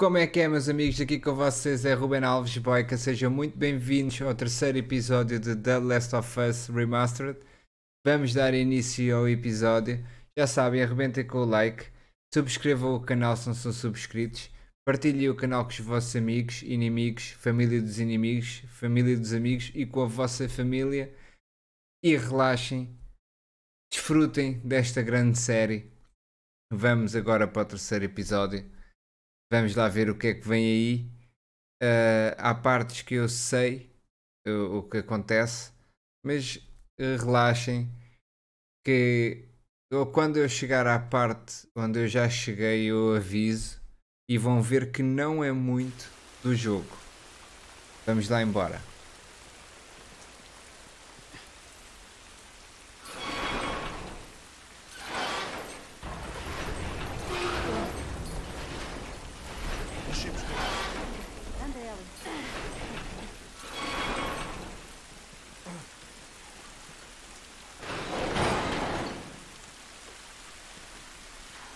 Como é que é, meus amigos? Aqui com vocês é Ruben Alves Boica. Sejam muito bem-vindos ao terceiro episódio de The Last of Us Remastered. Vamos dar início ao episódio. Já sabem, arrebentem com o like, subscrevam o canal se não são subscritos, partilhem o canal com os vossos amigos, inimigos, família dos inimigos, família dos amigos e com a vossa família e relaxem, desfrutem desta grande série. Vamos agora para o terceiro episódio. Vamos lá ver o que é que vem aí. Uh, há partes que eu sei uh, o que acontece, mas uh, relaxem que eu, quando eu chegar à parte onde eu já cheguei, eu aviso e vão ver que não é muito do jogo. Vamos lá embora. Anda, Ellie.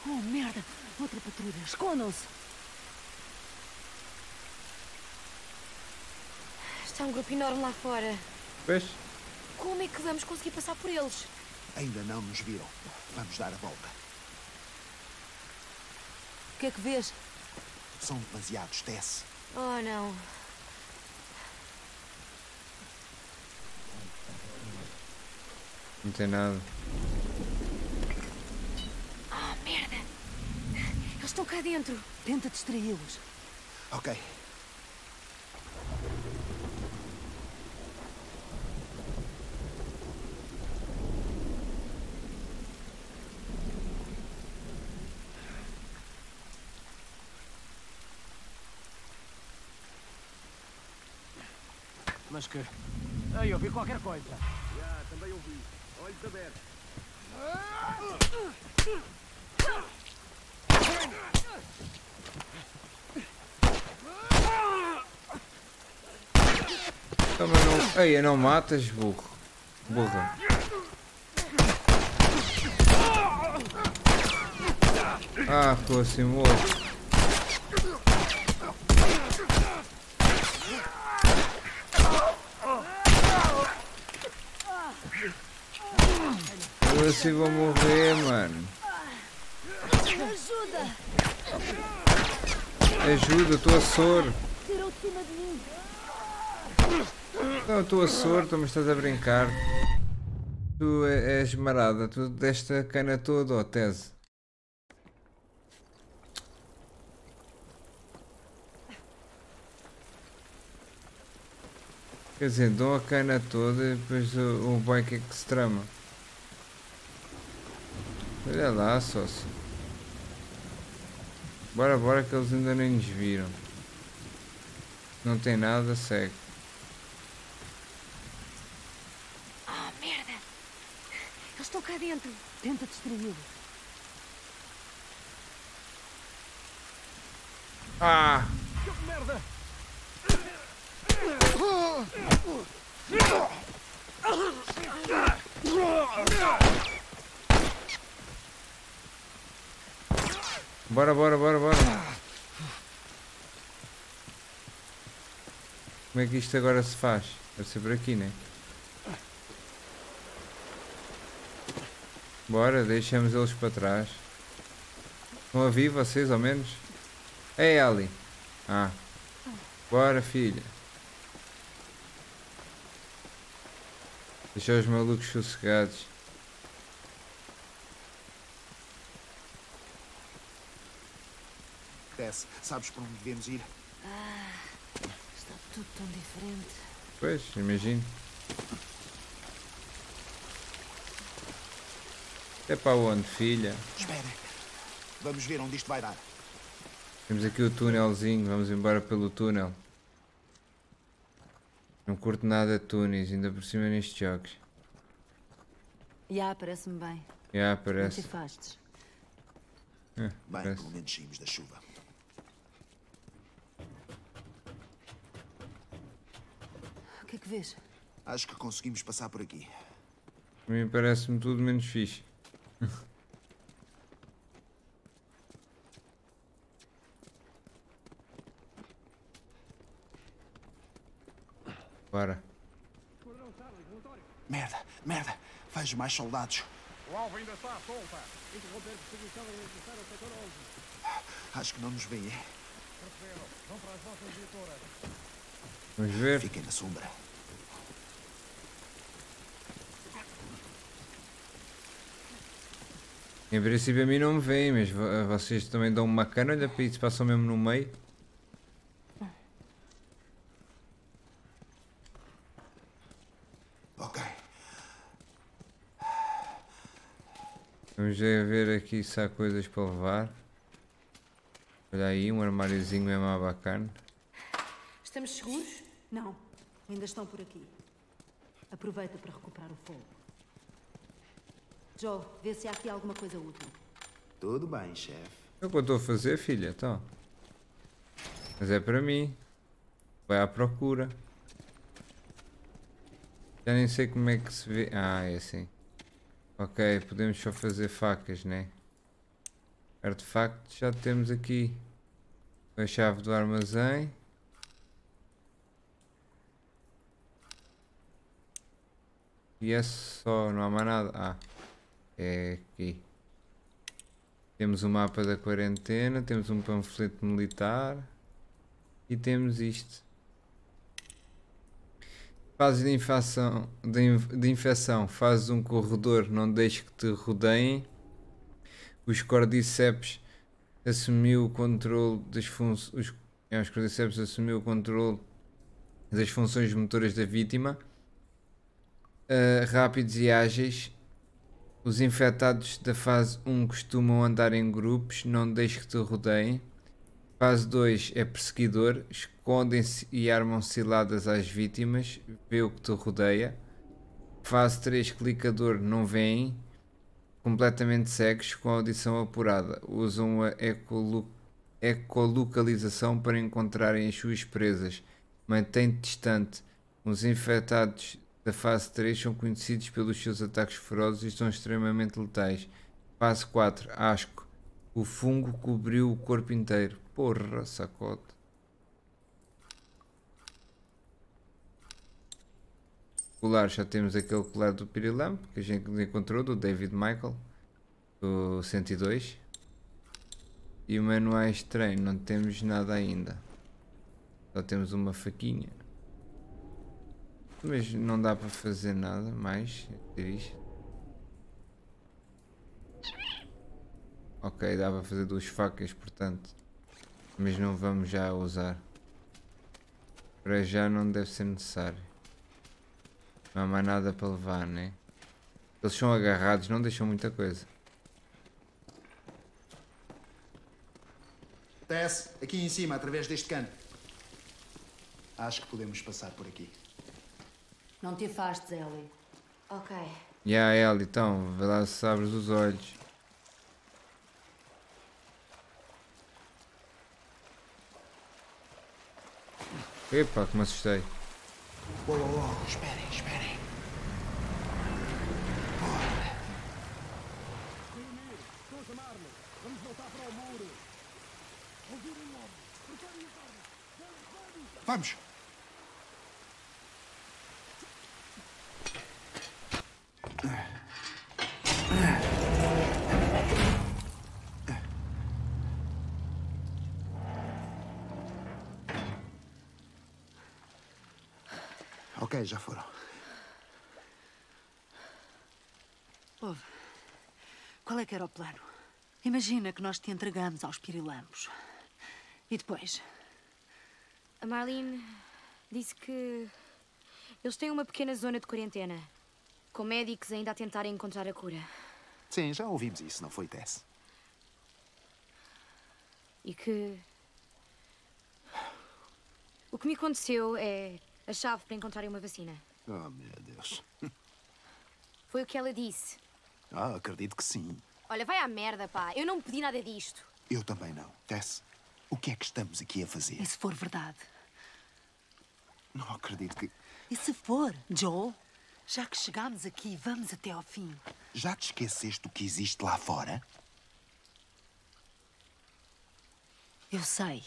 Oh, merda! Outra Está um grupo enorme lá fora. Pois, Como é que vamos conseguir passar por eles? Ainda não nos viram. Vamos dar a volta. O que é que vês? São demasiados, Tess. Oh, não. não tem nada. Oh, merda! Eles estão cá dentro. Tenta distraí-los. Ok. Mas que. Ah, eu vi qualquer coisa. Toma, não. Ei, não matas, burro. Burra. Ah, ficou assim morto. Assim vou morrer, mano. Ajuda! Ajuda, estou a mim! Não, estou a soro, tu me estás a brincar. Tu é- és marada, tu deste a cana toda, ó tese. Quer dizer, dão a cana toda e depois o, o bike é que se trama. Olha lá, sócio. Bora, bora que eles ainda nem nos viram. Não tem nada, segue. Oh, merda! Eles estão cá dentro. Tenta distraí-los. Ah! Merda! Bora, bora, bora, bora. Como é que isto agora se faz? Deve ser por aqui, né? Bora, deixamos eles para trás. Estão a vir vocês, ao menos? Ei, Ali. Ah. Bora, filha. Deixa os malucos sossegados. Sabes para onde devemos ir? Está tudo tão diferente. Pois, imagino. É para onde, filha? Espera. Vamos ver onde isto vai dar. Temos aqui o túnelzinho, vamos embora pelo túnel. Não curto nada de túneis, ainda por cima nestes jogos. Já, parece-me bem. Já, Não te parece. afastes. É, Bem, parece. pelo menos saímos da chuva. vez. Acho que conseguimos passar por aqui. A mim parece-me tudo menos fixe. Para. Merda, merda. Vejo mais soldados. O alvo ainda está à solta. Interromper a distribuição é e regressar ao setor 11. Acho que não nos veem. Perceberam. Vão para as vossas viaturas. Vamos ver. Fiquem na sombra. Em princípio a mim não me veem, mas vo- vocês também dão uma cana, olha para isso, passam mesmo no meio. Ok. Vamos ver ver aqui se há coisas para levar. Olha aí, um armáriozinho mesmo à bacana. Estamos seguros? Não. Ainda estão por aqui. Aproveita para recuperar o fogo. Joe, vê se há aqui alguma coisa útil. Tudo bem, chefe. É o que eu estou a fazer, filha, então. Mas é para mim. Vai à procura. Já nem sei como é que se vê. Ah, é assim. Ok, podemos só fazer facas, né? Artefactos já temos aqui. A chave do armazém. E é só, não há mais nada. Ah, é aqui. Temos o mapa da quarentena, temos um panfleto militar e temos isto. Fases de infecção, de, de infecção, fazes um corredor, não deixes que te rodeiem. Os Cordyceps assumiu o controle das funções. É, os Cordyceps assumiu o controle das funções motoras da vítima. Ah, rápidos e ágeis, os infectados da fase 1 costumam andar em grupos, não deixe que te rodeiem. Fase 2 é perseguidor, escondem-se e armam ciladas às vítimas, vê o que te rodeia. Fase 3 clicador, não veem, completamente cegos, com a audição apurada. Usam a ecolocalização para encontrarem as suas presas. Mantém-te distante. Os infectados da fase 3 são conhecidos pelos seus ataques ferozes e são extremamente letais. Fase 4, asco. O fungo cobriu o corpo inteiro. Porra, sacote. Colar, já temos aquele colar do Pirilampo que a gente encontrou, do David Michael, do 102. E o manuais de treino, não temos nada ainda. Só temos uma faquinha. Mas não dá para fazer nada mais. Ok, dá para fazer duas facas, portanto. Mas não vamos já usar. Para já não deve ser necessário. Não há mais nada para levar, né? Eles são agarrados, não deixam muita coisa. Desce, aqui em cima, através deste cano. Acho que podemos passar por aqui. Não te afastes, Ellie. Ok. E a ela, então, vê lá se abres os olhos. Epa, que me assustei. Uou, uou, uou. Esperem, esperem. Vamos voltar para o muro. Vamos. Ok, já foram. Ouve, qual é que era o plano? Imagina que nós te entregamos aos pirilampos. E depois? A Marlene disse que eles têm uma pequena zona de quarentena, com médicos ainda a tentarem encontrar a cura. Sim, já ouvimos isso, não foi, Tess? E que. O que me aconteceu é a chave para encontrarem uma vacina. Oh, meu Deus. Foi o que ela disse. Ah, acredito que sim. Olha, vai à merda, pá. Eu não pedi nada disto. Eu também não. Tess, o que é que estamos aqui a fazer? E se for verdade? Não acredito que. E se for, Joel? Já que chegámos aqui, vamos até ao fim. Já te esqueceste do que existe lá fora? Eu sei.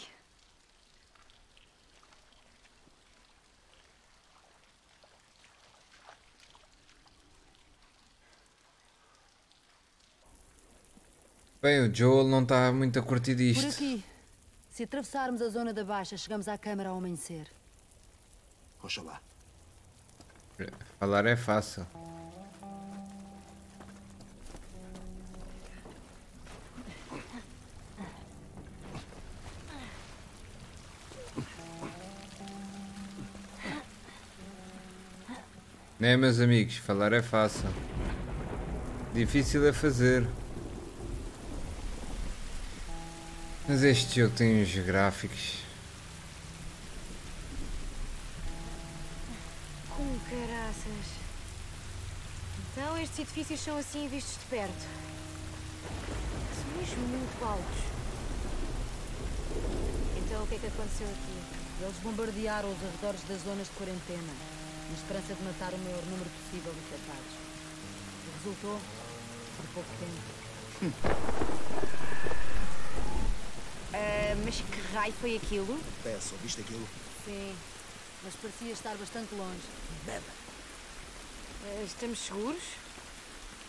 Bem, o Joel não está muito a curtir Por disto. aqui. Se atravessarmos a zona da baixa, chegamos à câmara ao amanhecer. Oxalá. Falar é fácil. Né, meus amigos? Falar é fácil. Difícil é fazer. Mas este jogo tem uns gráficos. Com caraças. Então estes edifícios são assim vistos de perto. São mesmo muito altos. Então o que é que aconteceu aqui? Eles bombardearam os arredores das zonas de quarentena, na esperança de matar o maior número possível de infectados. E resultou por pouco tempo. Ah, mas que raio foi aquilo? Tess, ouviste aquilo? Sim, mas parecia estar bastante longe. Merda. Ah, estamos seguros?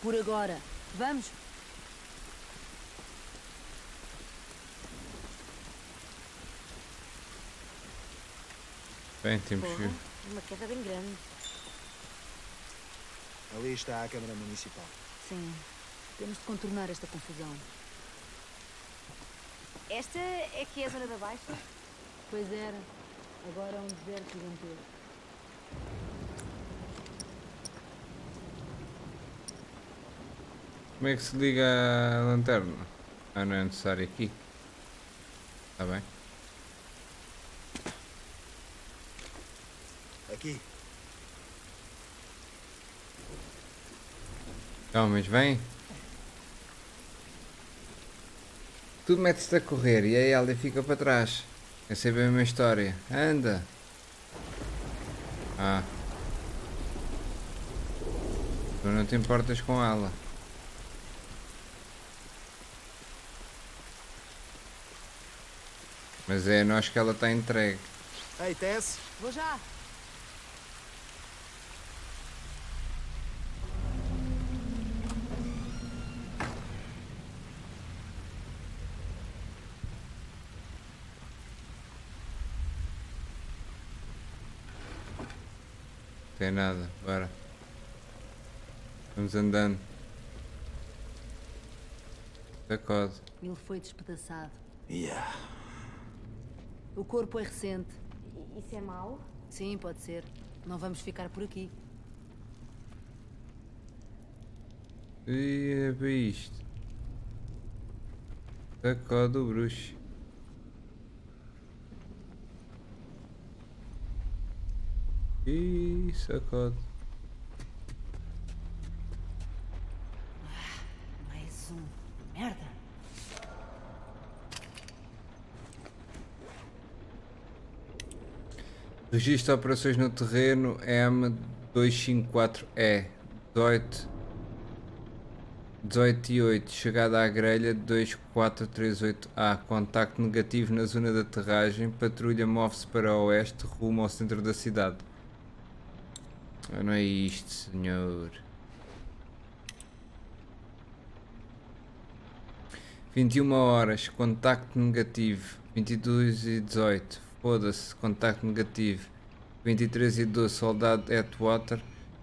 Por agora, vamos? Bem, temos que. Uma queda bem grande. Ali está a Câmara Municipal. Sim. Temos de contornar esta confusão. Esta é que é a zona da baixa? Pois era. Agora é um deserto gigantesco. Como é que se liga a lanterna? Ah, não é necessário aqui. Está bem. Aqui. Homens, vem. Tu metes-te a correr e a Ellie fica para trás. É sempre a mesma história. Anda. Ah. Tu não te importas com ela. Mas é a nós que ela está entregue. Ei, Tess. Vou já! Tem nada, bora. Vamos andando. Sacode. Ele foi despedaçado. Yeah. O corpo é recente. Isso é mau? Sim, pode ser. Não vamos ficar por aqui. E é para isto. Sacode o bruxo. E sacode. Mais um. Merda! Registro de operações no terreno M254E 18 18 e 8 Chegada à grelha 2438A Contacto negativo na zona de aterragem Patrulha move-se para o oeste rumo ao centro da cidade Ah, Não é isto, senhor. 21 horas, contacto negativo. 22 e 18 Foda-se, contacto negativo. 23 e 12, soldado Atwater.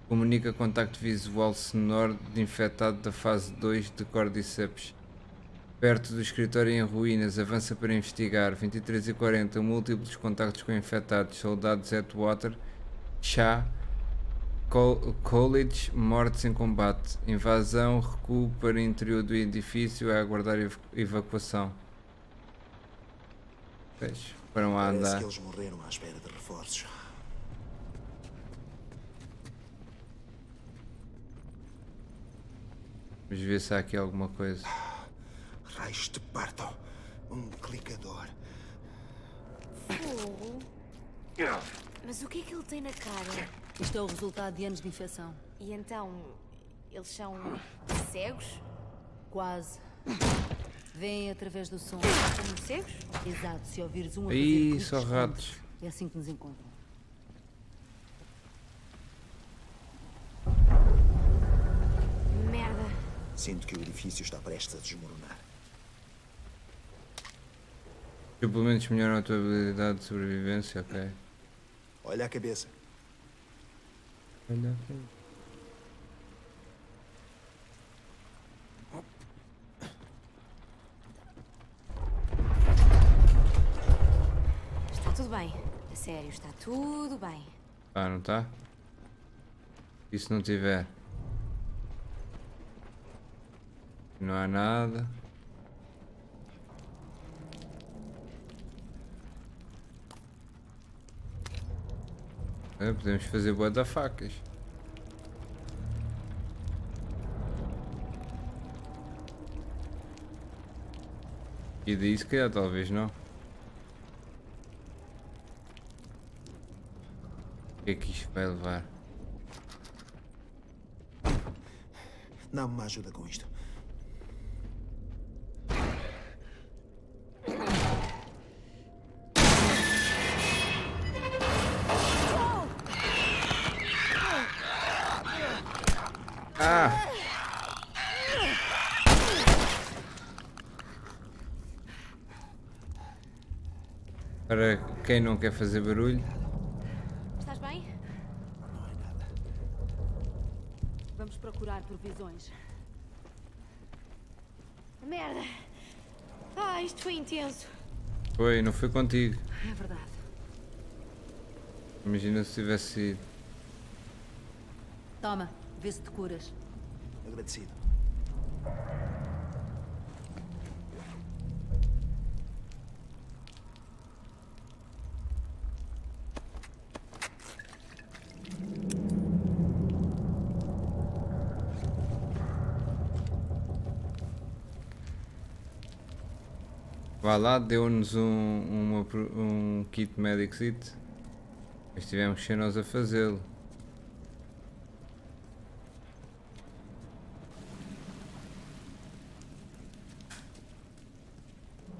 Comunica contacto visual sonoro de infectado da fase 2 de Cordyceps. Perto do escritório em ruínas, avança para investigar. 23 e 40, múltiplos contactos com infectados. Soldados Atwater Chá College, mortes em combate, invasão, recuo para o interior do edifício a aguardar ev- evacuação. Pois, foram a Parece andar. que eles morreram à espera de reforços. Vamos ver se há aqui alguma coisa. Raios te partam. Um clicador. Fogo. Mas o que é que ele tem na cara? Isto é o resultado de anos de infecção. E então, eles são cegos? Quase. Vêm através do som. Como cegos? Exato, se ouvires um a Ih, só ratos. É assim que nos encontram. Merda. Sinto que o edifício está prestes a desmoronar. Suplementos melhoram a tua habilidade de sobrevivência, ok. Olha a cabeça. Está tudo bem. A sério, está tudo bem. Ah, não está? E se não tiver? Não há nada. É, podemos fazer boa da facas. E daí se calhar talvez não. O que é que isto vai levar? Dá-me uma ajuda com isto. Quem não quer fazer barulho, Estás bem? Vamos procurar provisões. Merda! Ah, isto foi intenso. foi, não foi contigo. É verdade. Imagina se tivesse sido. Toma, vê se te curas. Agradecido. Vá lá, deu-nos um, uma um kit Medic Kit. Mas tivemos que nós a fazê-lo.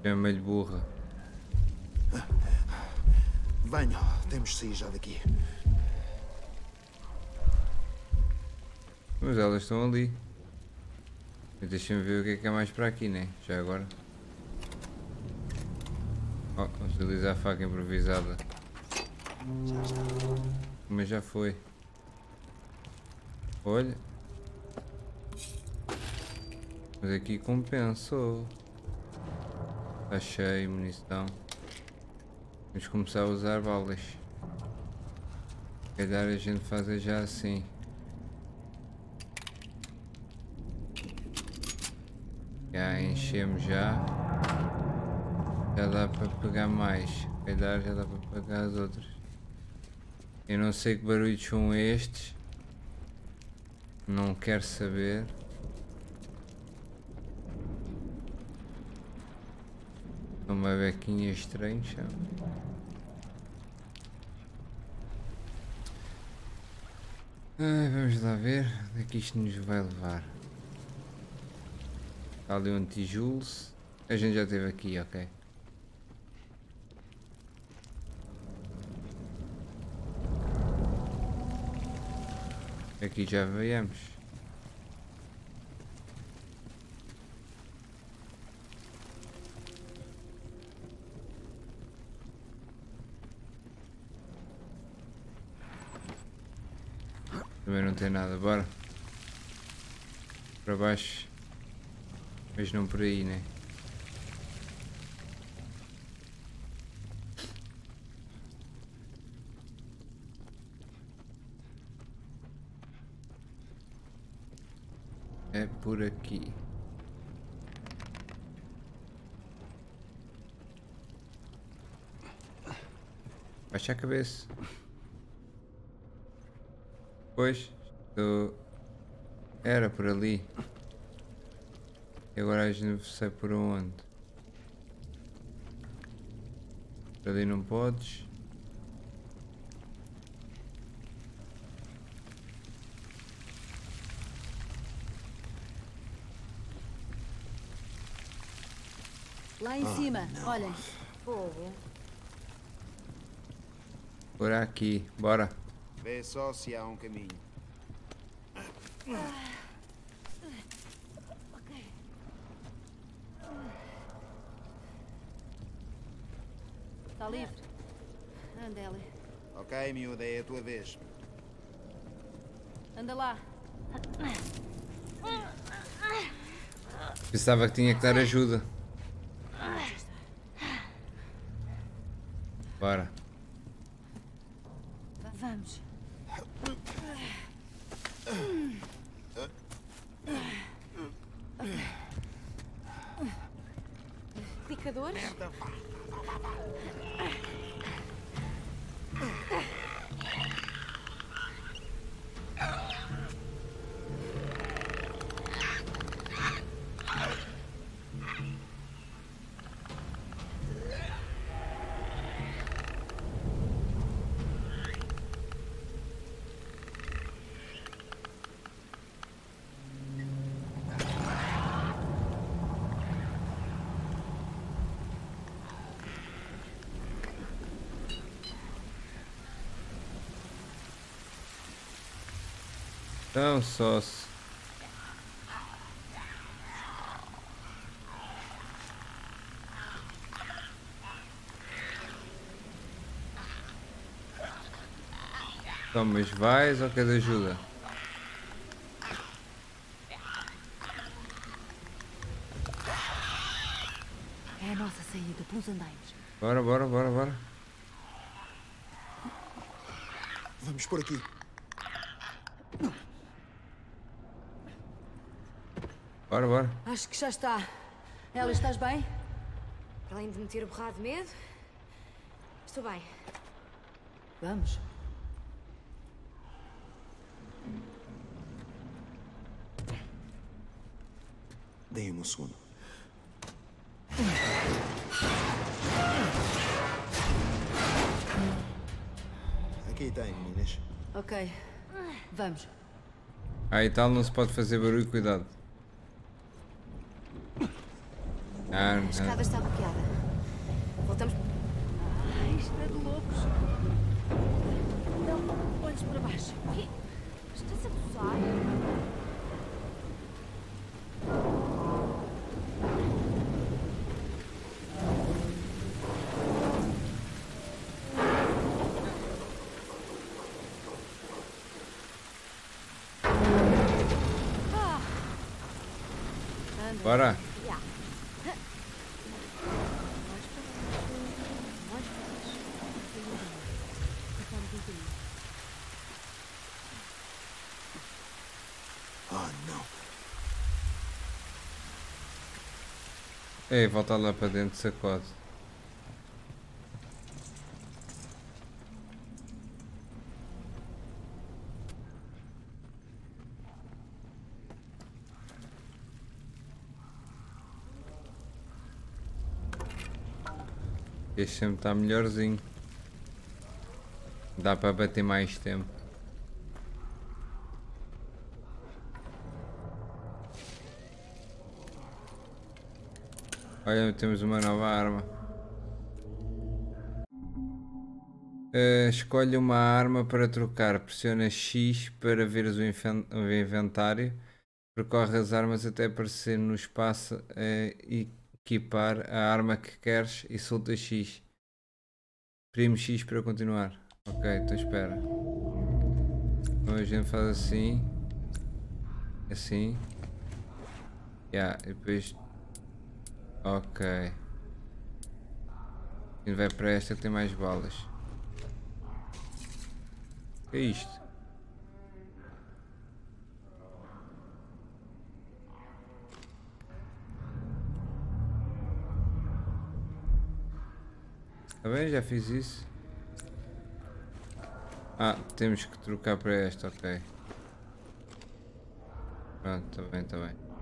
Chama-lhe burra. Venham, temos de sair já daqui. Mas elas estão ali. Deixa-me ver o que é que é mais para aqui, né? Já agora. Oh, utiliza a faca improvisada. Mas já foi. Olha. Mas aqui compensou. De munição. Vamos começar a usar balas. Se calhar a gente faz já assim. Já enchemos já. Já dá para pegar mais. Se calhar já dá para pegar as outras. Eu não sei que barulhos são estes. Não quero saber. São uma bequinha estranha. vamos lá ver onde é que isto nos vai levar. Está ali um tijolos. A gente já esteve aqui, ok. Aqui já viemos. Também não tem nada, bora. Para baixo. Mas não por aí, né? É por aqui. Baixa a cabeça. Pois, isto era por ali. E agora a gente não sei por onde. Por ali não podes. Lá em cima, olhem. Fogo. Por aqui, bora. Vê só se há um caminho. Está livre. Anda, Ellie. Ok, miúda, é a tua vez. Anda lá. Pensava que tinha que dar ajuda. Bora. Vamos. Picadores? Então, só se... Então, mas vais ou queres ajuda? É a nossa saída pelos andaimes. Bora, bora, bora, bora. Vamos por aqui. Bora, bora. Acho que já está. Ellie, estás bem? Para além de me ter borrado de medo, estou bem. Vamos. Deem-me um segundo. Aqui tem, meninas. Ok. Vamos. Ah, e tal, não se pode fazer barulho, cuidado. Ah, A não. escada está bloqueada. Voltamos. Ai, isto é de loucos. Não, olhes para baixo. Quê? Estás a gozar? Ah, não. Ei, volta lá para dentro, sacode. Este sempre está melhorzinho. Dá para bater mais tempo. Olha, temos uma nova arma. Eh, escolhe uma arma para trocar. Pressiona X para veres o, inventário. Percorre as armas até aparecer no espaço a equipar a arma que queres e solta X. Prime X para continuar. Ok, então espera. Então a gente faz assim. Assim. Yeah, e depois Ok. Ele vai para esta que tem mais balas. O que é isto? Tá bem, já fiz isso. Ah, temos que trocar para esta, ok. Pronto, tá bem, tá bem.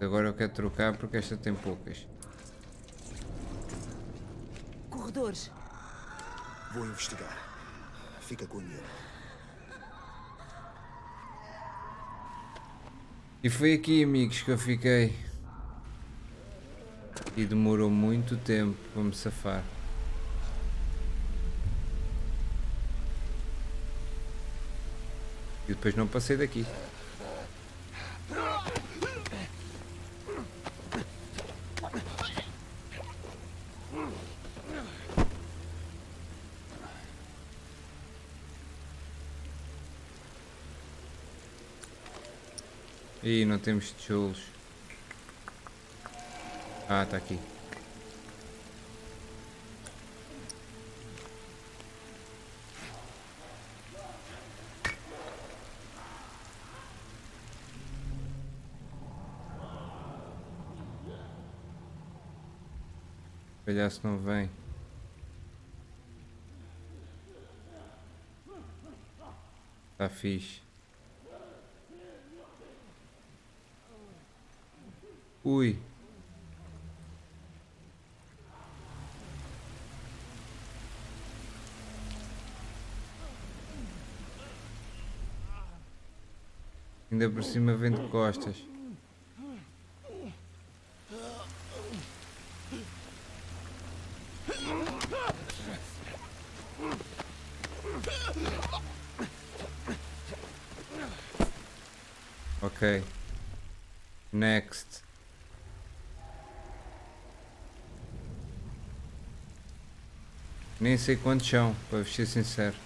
Agora eu quero trocar porque esta tem poucas. Corredores. Vou investigar. Fica com a miúda. E foi aqui, amigos, que eu fiquei. E demorou muito tempo para me safar. E depois não passei daqui. Não temos tijolos. Ah, tá aqui. Calhar se não vem. Tá fixe. Ui. Ainda por cima vem de costas. Ok. Next. Nem sei quantos são, para ser sincero.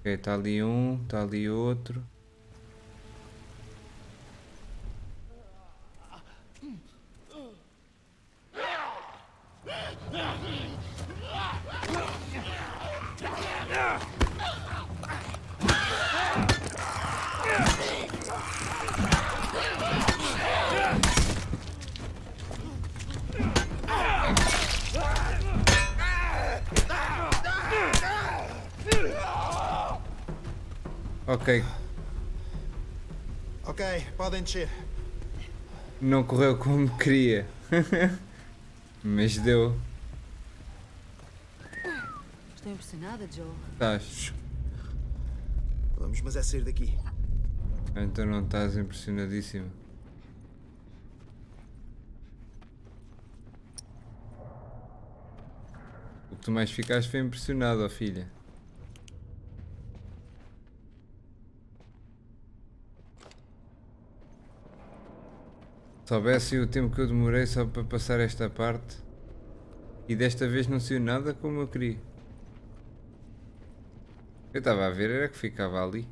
Ok, está ali um, está ali outro. Não correu como queria. Mas deu. Estou impressionada, Joe. Estás. Vamos, mas é sair daqui. Então não estás impressionadíssimo. O que tu mais ficaste foi impressionado, ó filha. Soubessem o tempo que eu demorei só para passar esta parte e desta vez não saiu nada como eu queria. Eu estava a ver, era que ficava ali.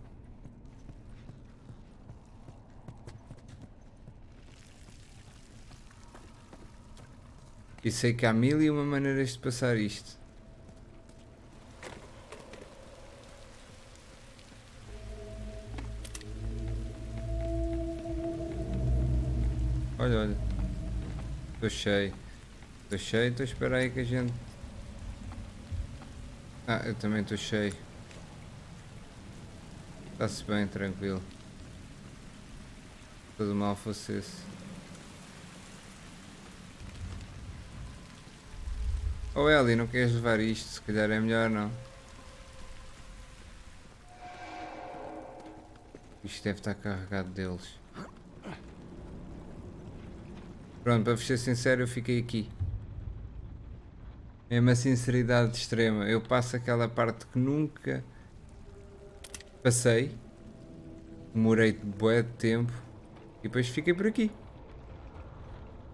E sei que há mil e uma maneiras de passar isto. Estou cheio. Estou cheio, estou a esperar aí que a gente. Ah, eu também estou cheio. Está-se bem, tranquilo. Todo mal fosse esse. Oh Eli, não queres levar isto? Se calhar é melhor não. Isto deve estar carregado deles. Pronto, para ser sincero, eu fiquei aqui. É uma sinceridade extrema. Eu passo aquela parte que nunca passei. Demorei bué de tempo. E depois fiquei por aqui.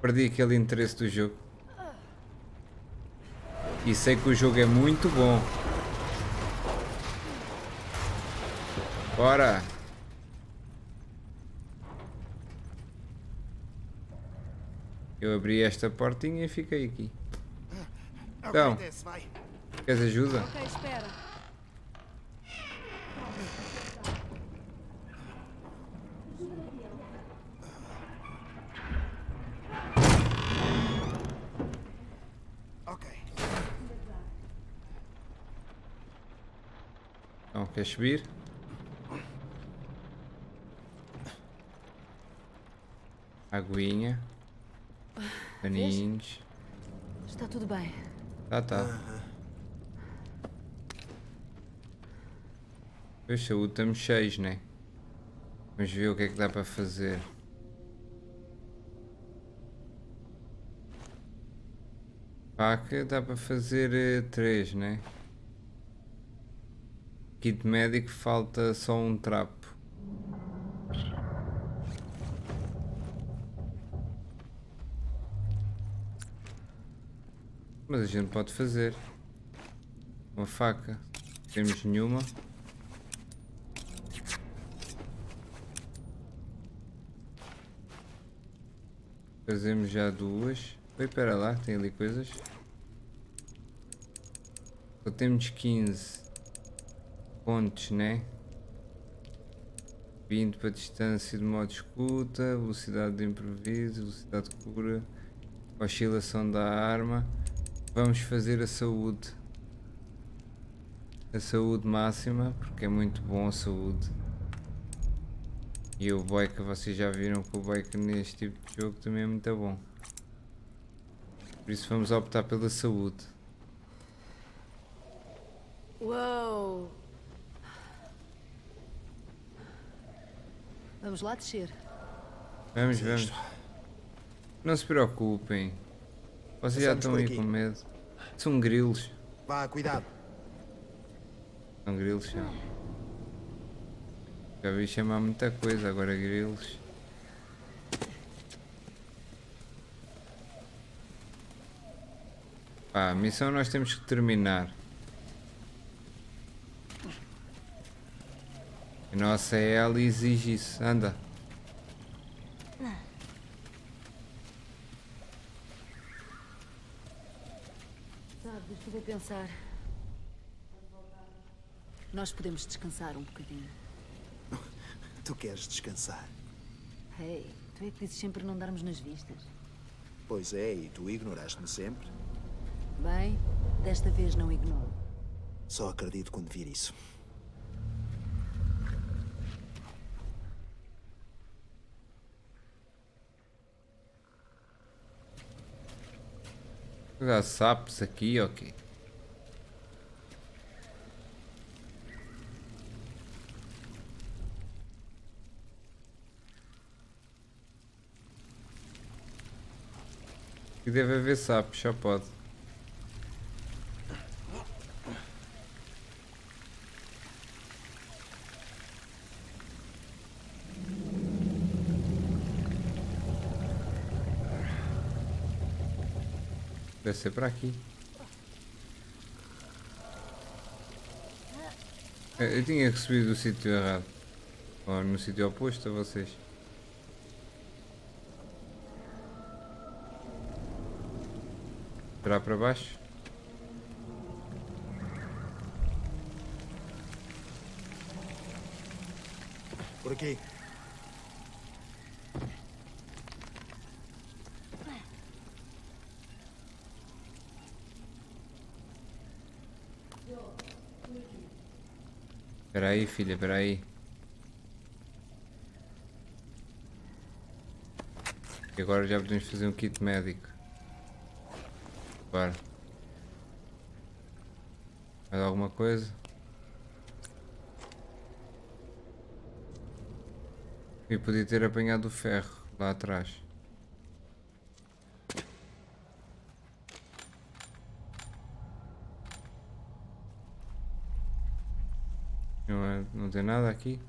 Perdi aquele interesse do jogo. E sei que o jogo é muito bom. Bora! Eu abri esta portinha e fiquei aqui. Então. Desce, vai. Queres ajuda? Ok, espera. Ok. Então, queres subir? Aguinha. Paninhos. Está tudo bem. Tá, tá. Pois saúde estamos cheios, né? Vamos ver o que é que dá para fazer. Faca dá para fazer eh, três, né? Kit médico falta só um trapo. Mas a gente pode fazer. Uma faca. Temos nenhuma. Fazemos já duas. Oi, espera lá, tem ali coisas. Só temos 15 pontos, né? 20 para distância de modo escuta, velocidade de improviso, velocidade de cura, oscilação da arma. Vamos fazer a saúde. A saúde máxima, porque é muito bom a saúde. E o Boica, vocês já viram que o Boica neste tipo de jogo também é muito bom. Por isso vamos optar pela saúde. Uou! Vamos lá descer. Vamos, vamos. Não se preocupem. Vocês já estão aí com medo. São grilos. Vá, cuidado. São grilos já. Já vi chamar muita coisa, agora grilos. Pá, a missão nós temos que terminar. A nossa ela exige isso. Anda. A pensar. Nós podemos descansar um bocadinho. Tu queres descansar? Hey, tu é que dizes sempre não darmos nas vistas. Pois é, e tu ignoraste-me sempre. Bem, desta vez não ignoro. Só acredito quando vir isso. Jogar sapos aqui, ok. Deve haver sapos, já pode. Deve ser para aqui. Eu tinha recebido o sítio errado. Ou no sítio oposto a vocês. Será para baixo? Por aqui. Espera aí, filha, espera aí. E agora já podemos fazer um kit médico. Bora. Mais alguma coisa? E podia ter apanhado o ferro lá atrás. Não, é, não tem nada aqui?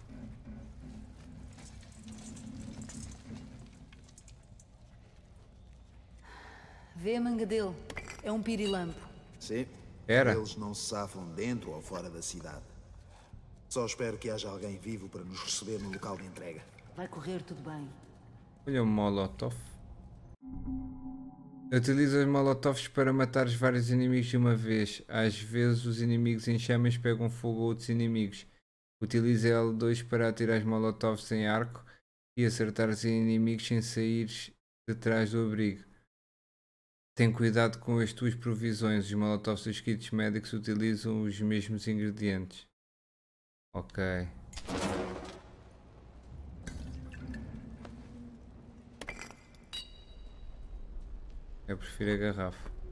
Vê a manga dele. É um pirilampo. Sim. Era? Eles não se safam dentro ou fora da cidade. Só espero que haja alguém vivo para nos receber no local de entrega. Vai correr tudo bem. Olha o Molotov. Utiliza os Molotovs para matar vários inimigos de uma vez. Às vezes os inimigos em chamas pegam fogo a outros inimigos. Utiliza L2 para atirar os Molotovs em arco e acertar os inimigos sem sair de trás do abrigo. Tem cuidado com as tuas provisões. Os Molotovs dos kits médicos utilizam os mesmos ingredientes. Ok. Eu prefiro a garrafa.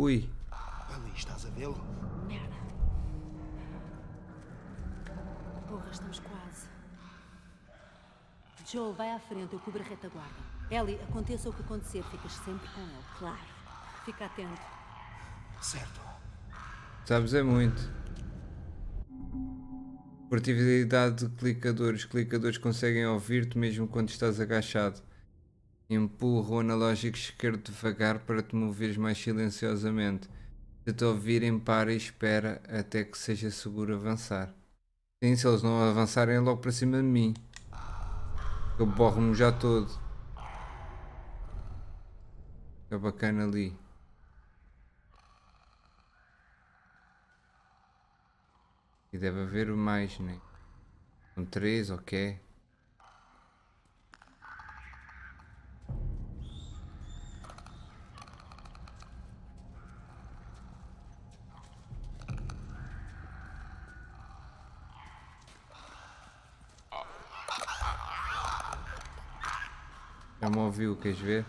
Ui, Ali, estás a vê-lo? Porra, estamos quase. Joel, vai à frente, eu cubro a retaguarda. Ellie, aconteça o que acontecer, ficas sempre com ele. Claro. Fica atento. Certo. Sabes é muito. Portabilidade de clicadores. Clicadores conseguem ouvir-te mesmo quando estás agachado. Empurra o analógico esquerdo devagar para te moveres mais silenciosamente. Se te ouvirem, para e espera até que seja seguro avançar. Sim, se eles não avançarem é logo para cima de mim. Eu borro-me já todo. É bacana ali. E deve haver mais, né? São três, ok. Já me ouviu, queres ver?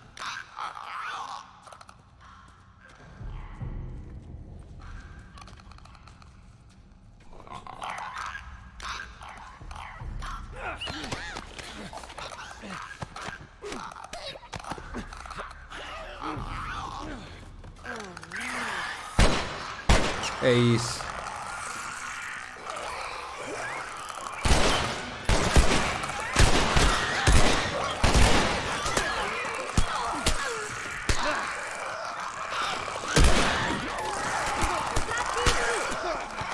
É isso.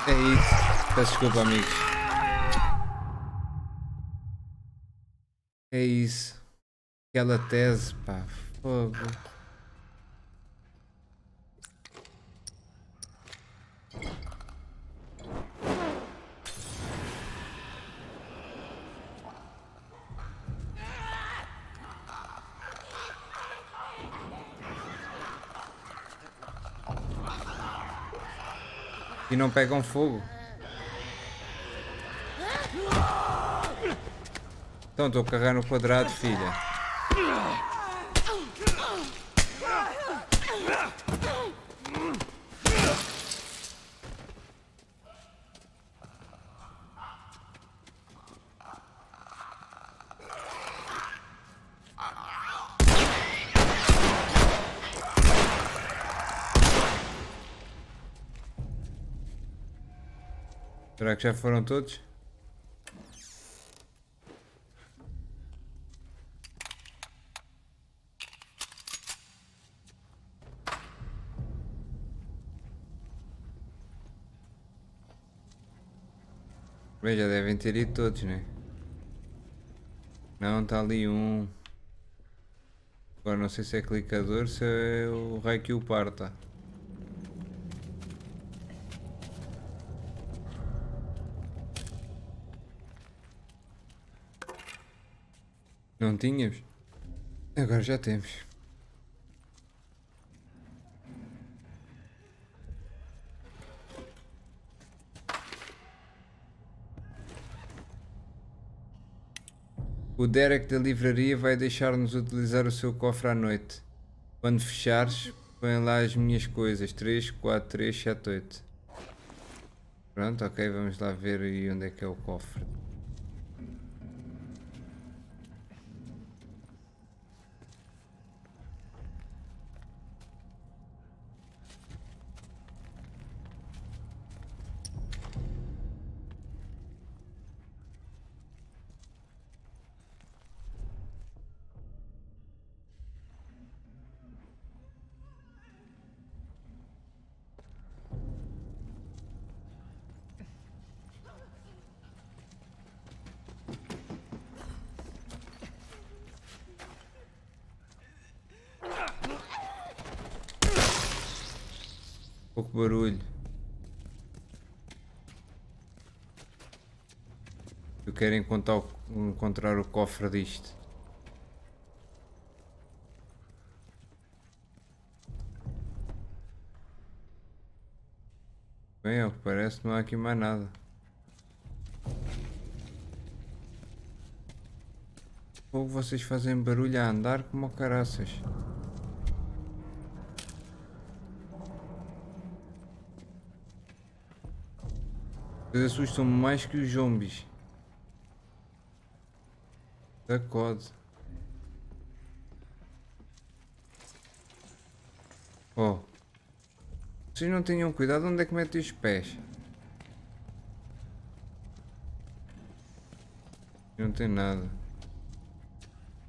É isso. Peço desculpa, amigos. É isso. Aquela tese, pá. Fogo. E não pegam fogo. Então estou a carregar no quadrado, filha. Será que já foram todos? Devem ter ido todos, né? Não, está ali um. Agora não sei se é clicador, se é o raio que o parta. Não tínhamos? Agora já temos. O Derek da livraria vai deixar-nos utilizar o seu cofre à noite. Quando fechares, põe lá as minhas coisas. 3, 4, 3, 7, 8. Pronto, ok, vamos lá ver aí onde é que é o cofre. Pouco barulho. Quero encontrar o, cofre disto. Bem, ao que parece não há aqui mais nada. Ou vocês fazem barulho a andar como caraças. Vocês assustam-me mais que os zombies. Sacode. Oh. Vocês não tinham cuidado onde é que metem os pés? Não tem nada.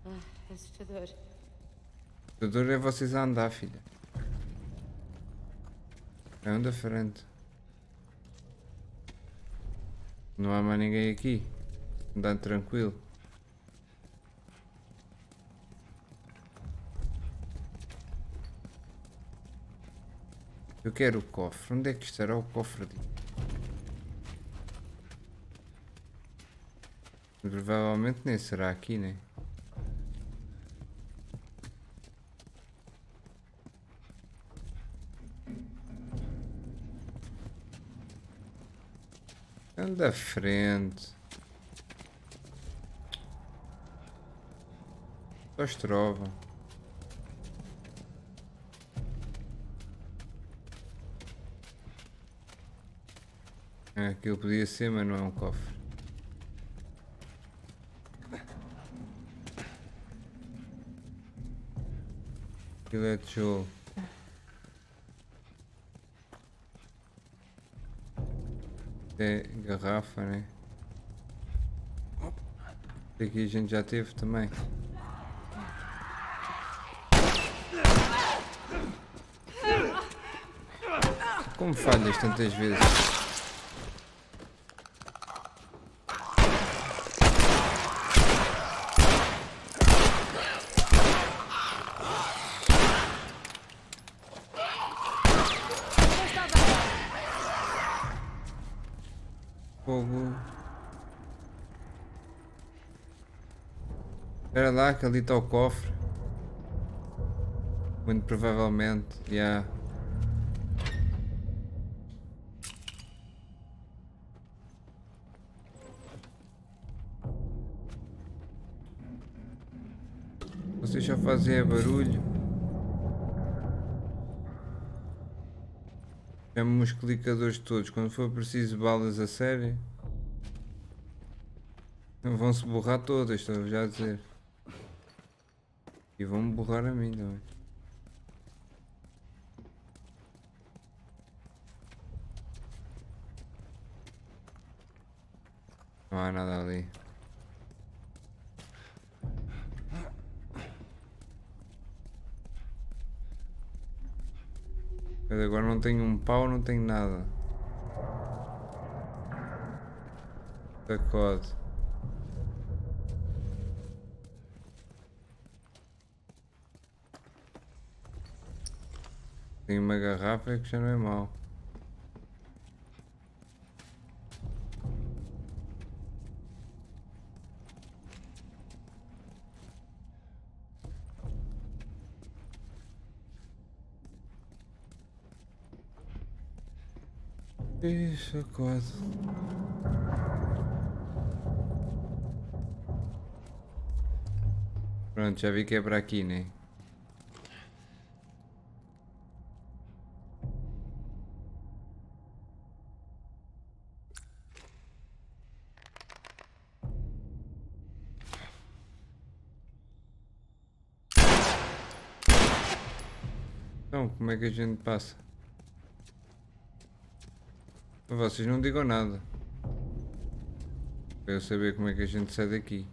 Ah, é dor é vocês a andar, filha. Anda frente. Não há mais ninguém aqui. Andando tranquilo. Eu quero o cofre. Onde é que estará o cofre? Provavelmente nem será aqui, né? Anda à frente. Só estrova. Aquilo podia ser, mas não é um cofre. Aquilo é tijolo. É garrafa, né? Aqui a gente já teve também. Como falhas tantas vezes? Fogo. Espera lá que ali está o cofre. Muito provavelmente, já. Vocês só fazem barulho. Chamo os clicadores todos. Quando for preciso balas a sério. Vão-se borrar todas, estou já a dizer. E a mim também. Não há nada ali. Mas agora não tenho um pau, não tenho nada. Sacode. Tenho uma garrafa que já não é mau. Isso, quase. Pronto, já vi que é para aqui, né? É que a gente passa? Vocês não digam nada. Para eu saber como é que a gente sai daqui.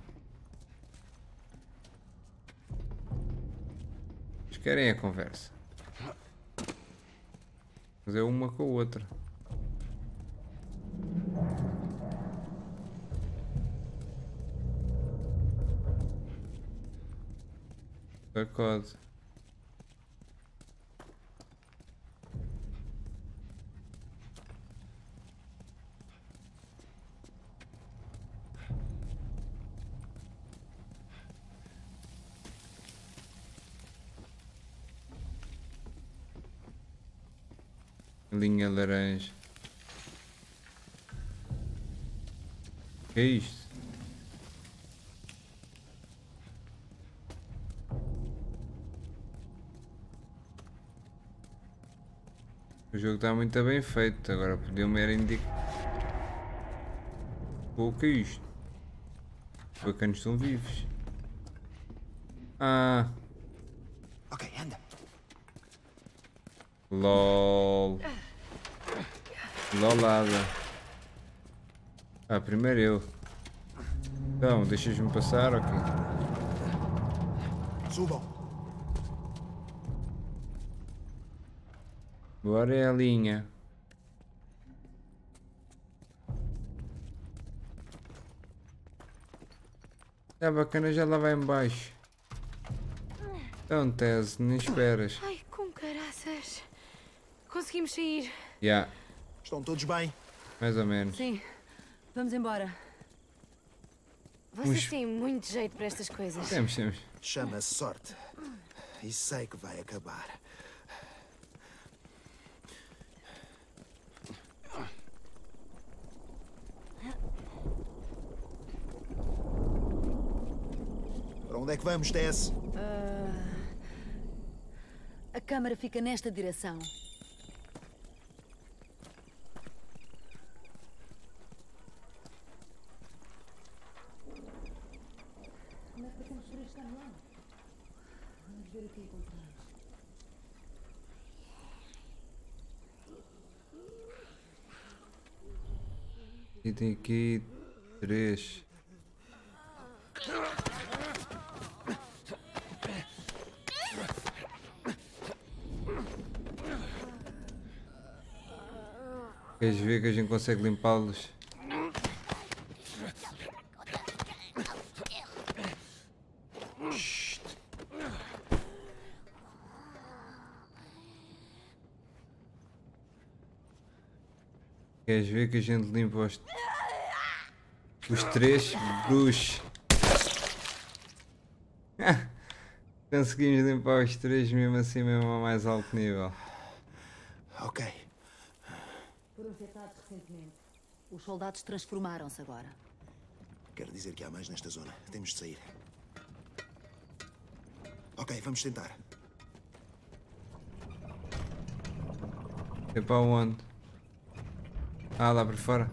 Eles querem a conversa. Mas é uma com a outra. Sacode. Linha laranja. Que é isto? O jogo está muito bem feito, agora podiam-me era indicar. O que é isto? Os bacanos estão vivos. Ah, Ok, anda. lol. Lolada. Ah, primeiro eu. Então, deixas-me passar, ok. Subam. Agora é a linha. É bacana, já lá vai em baixo. Então, Tese, nem esperas. Ai, com caraças. Conseguimos sair. Já, Estão todos bem? mais ou menos. Sim. Vamos embora. Vocês Uns- têm muito jeito para estas coisas. Temos, temos. Chama-se sorte. E sei que vai acabar. Para onde é que vamos, Tess? A câmara fica nesta direção. E tem aqui três. Queres ver que a gente consegue limpá-los? Queres ver que a gente limpa os, os três bruxos? Conseguimos limpar os três mesmo assim, mesmo a mais alto nível. Ok. Foram infectados recentemente. Os soldados transformaram-se agora. Quer dizer que há mais nesta zona. Temos de sair. Ok, vamos tentar. É para onde? Ah, lá para fora.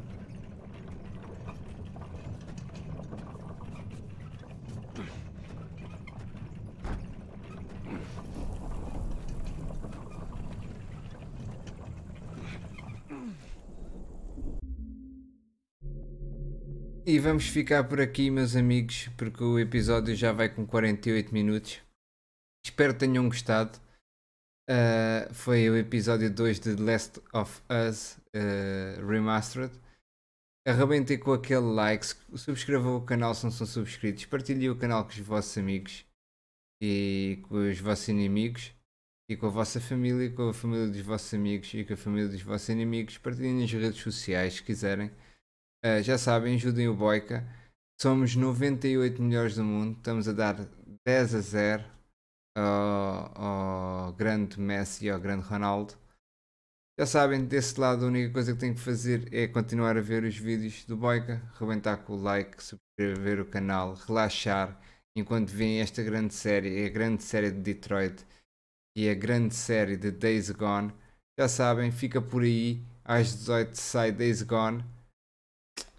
E vamos ficar por aqui, meus amigos, porque o episódio já vai com 48 minutos. Espero que tenham gostado. Uh, foi o episódio 2 de The Last of Us uh, Remastered. Arrebentem com aquele like, subscrevam o canal se não são subscritos, partilhem o canal com os vossos amigos e com os vossos inimigos e com a vossa família, com a família dos vossos amigos e com a família dos vossos inimigos. Partilhem nas redes sociais se quiserem. Uh, já sabem, ajudem o Boica. Somos 98 melhores do mundo, estamos a dar 10 a 0 ao, ao grande Messi e ao grande Ronaldo. Já sabem, desse lado a única coisa que tenho que fazer é continuar a ver os vídeos do Boica, rebentar com o like, subscrever o canal, relaxar enquanto veem esta grande série, a grande série de Detroit e a grande série de Days Gone. Já sabem, fica por aí, às 18 sai Days Gone.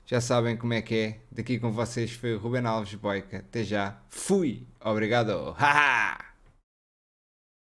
Já sabem como é que é. Daqui com vocês foi o Ruben Alves Boica. Até já. Fui. Obrigado. Haha.